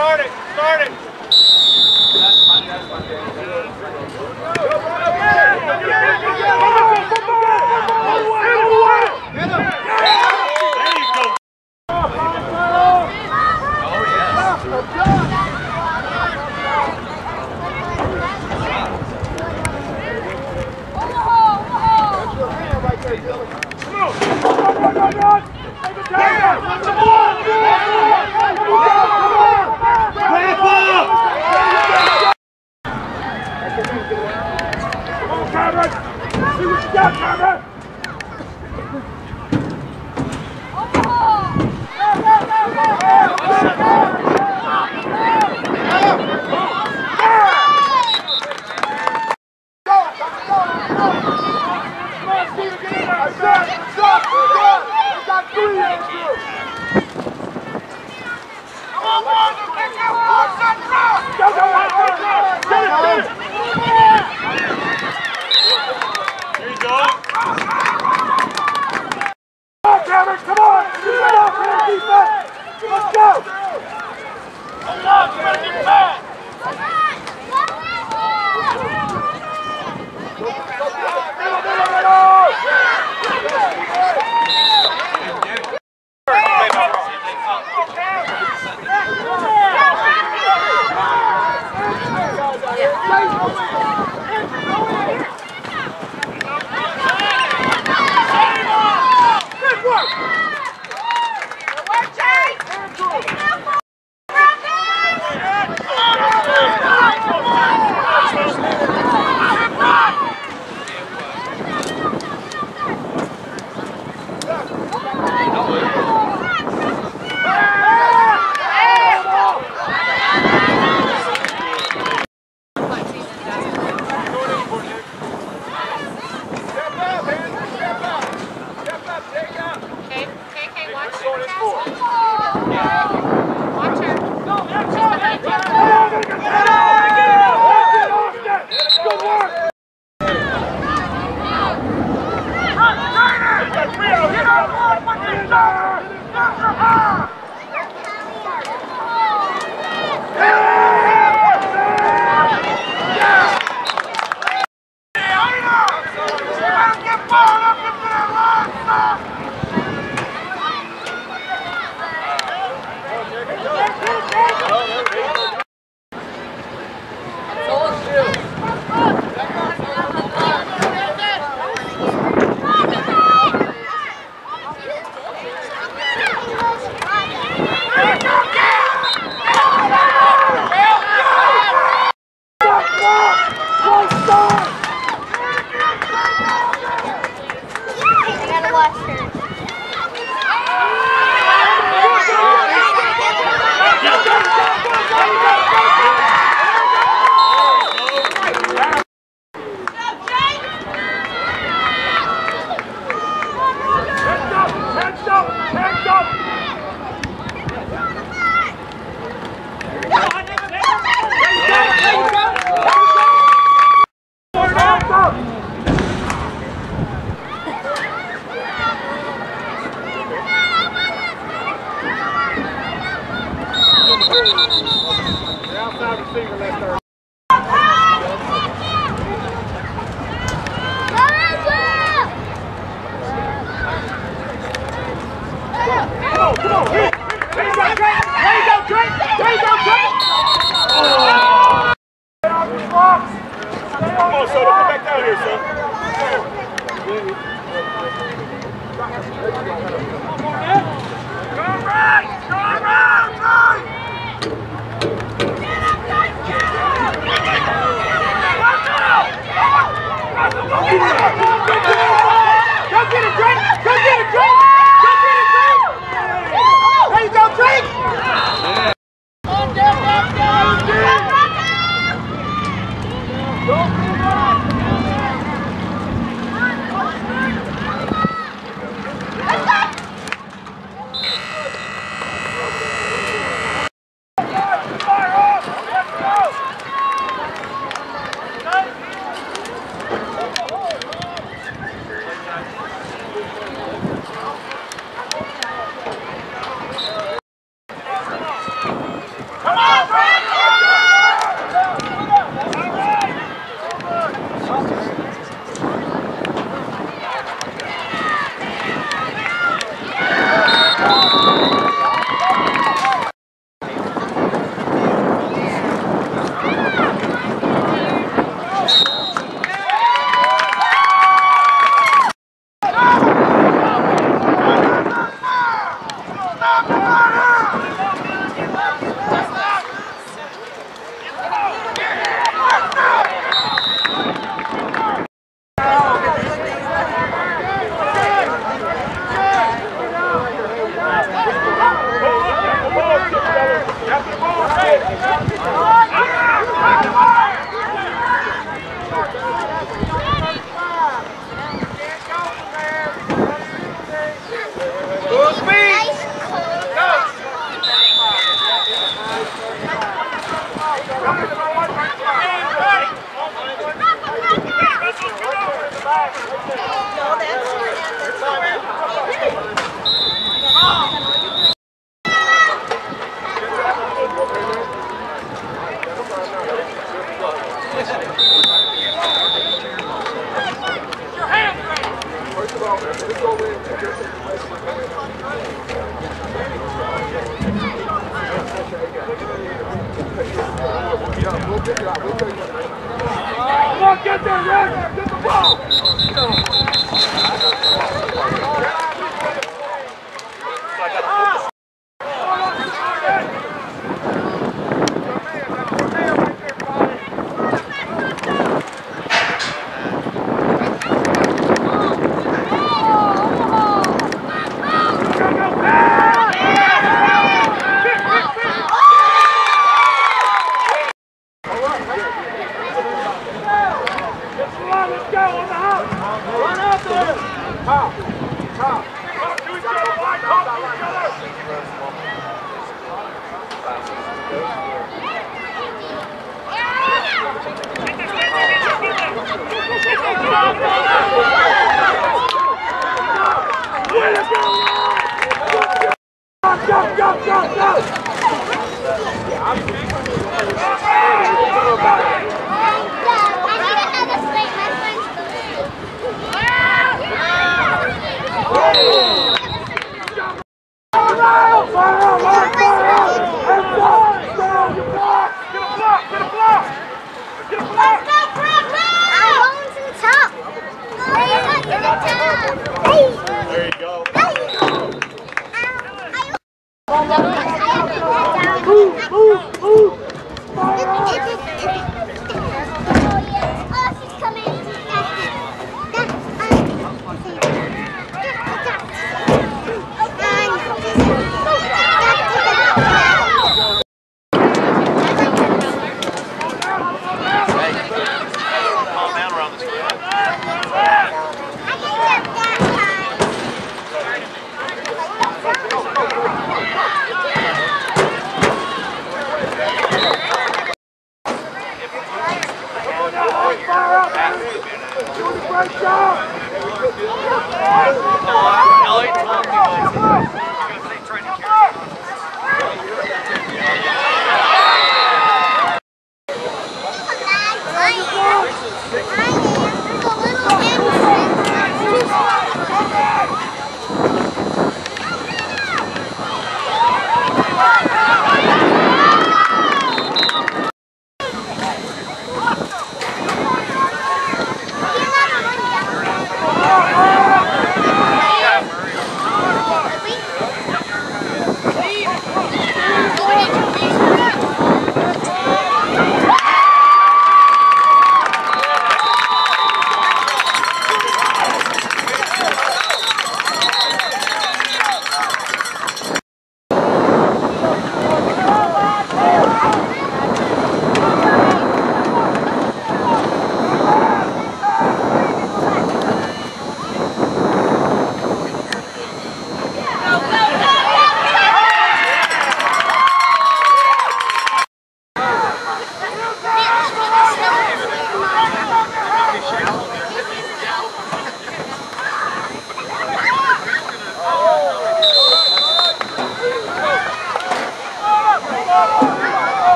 started.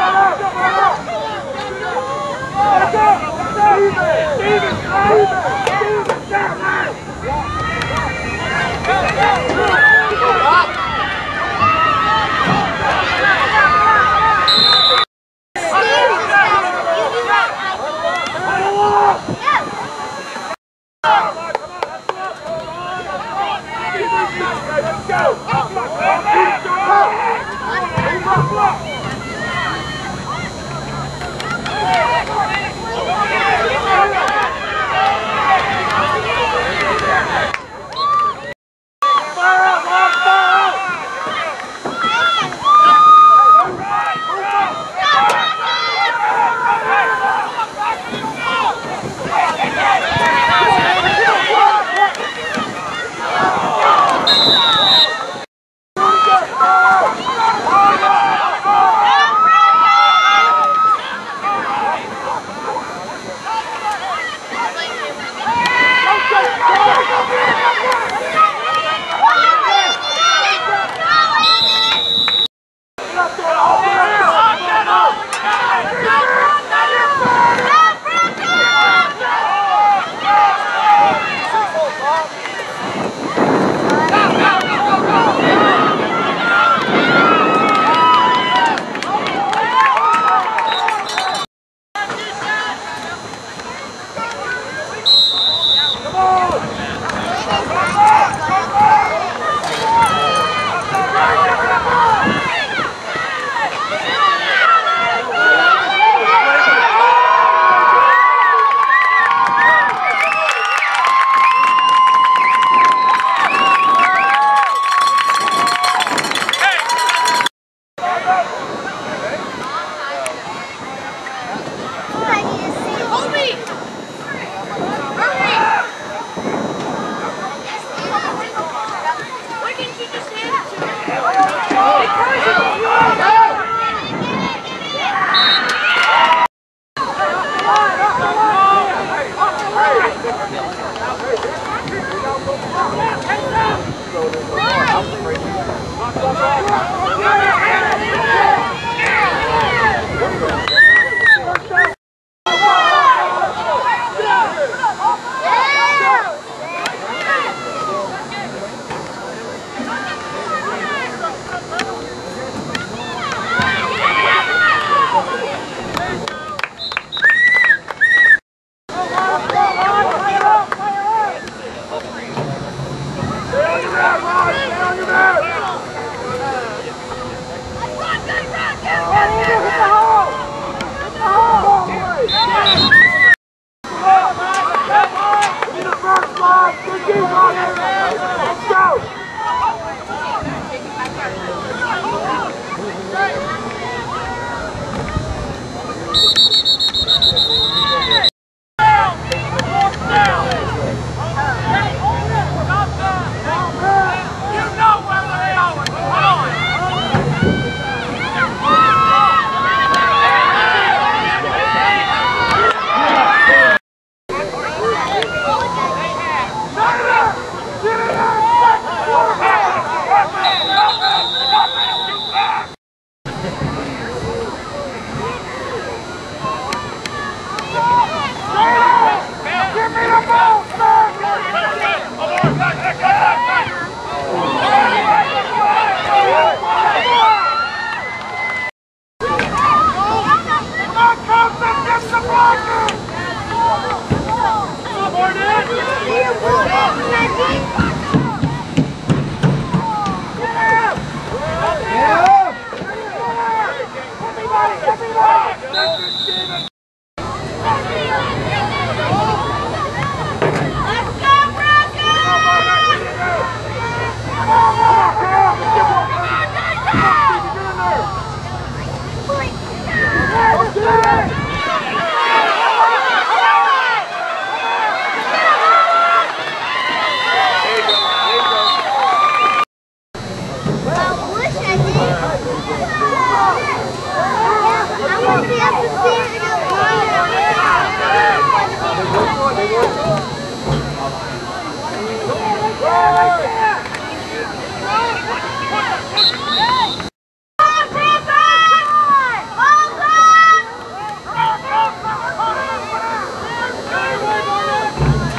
Stay on your 研究とし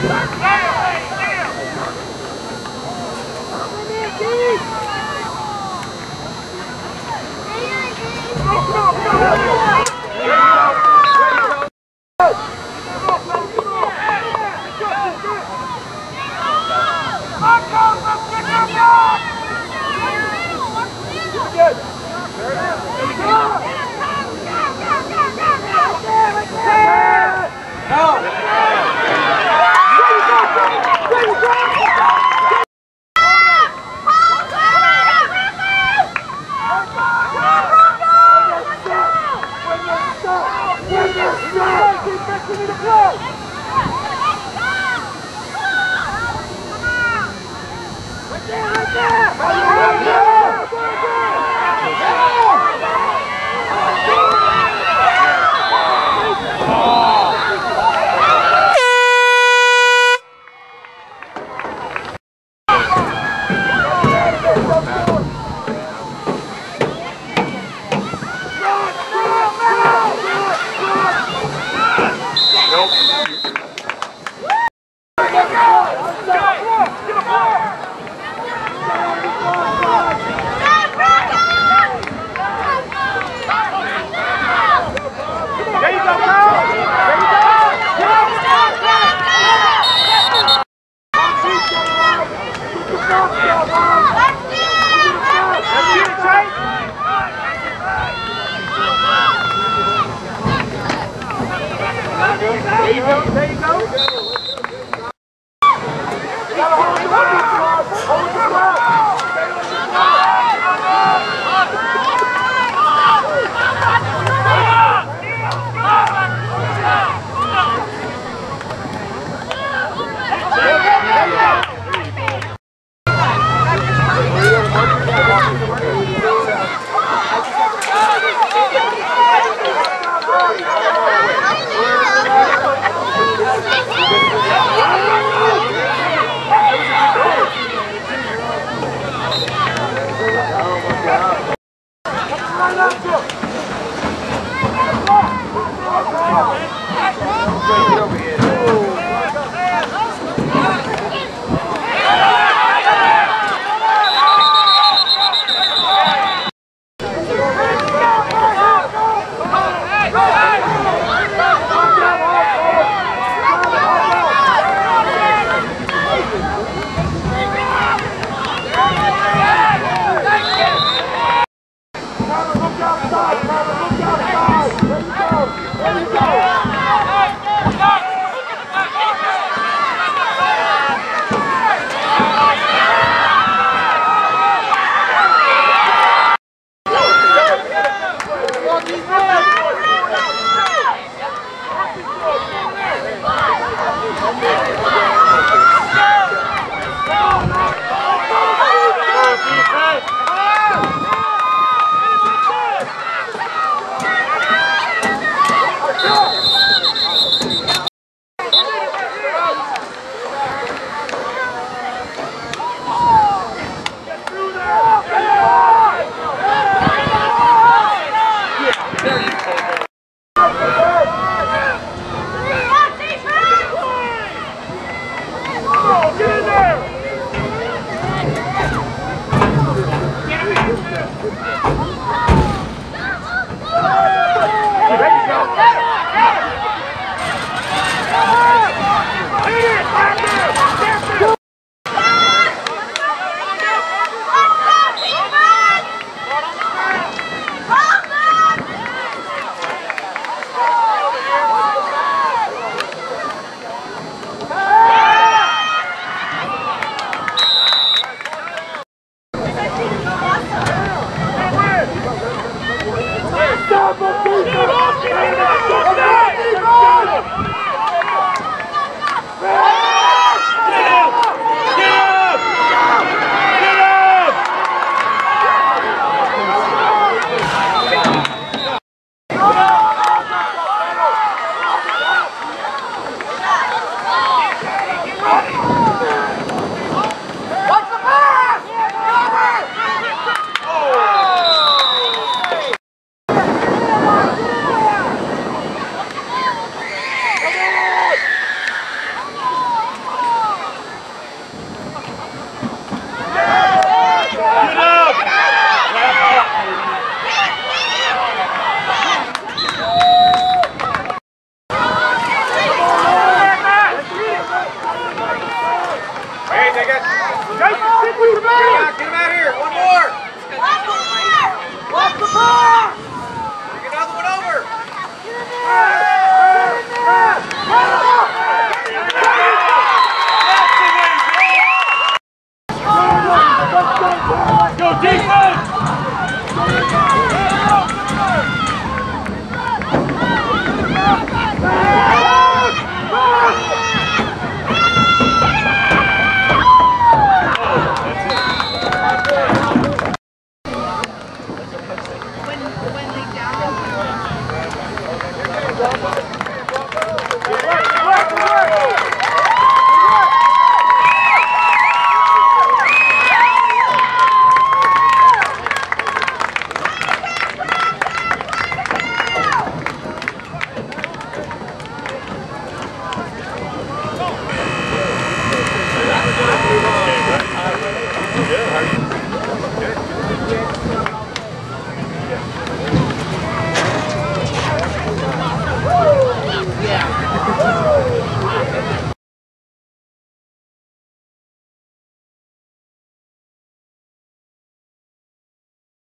Let's go!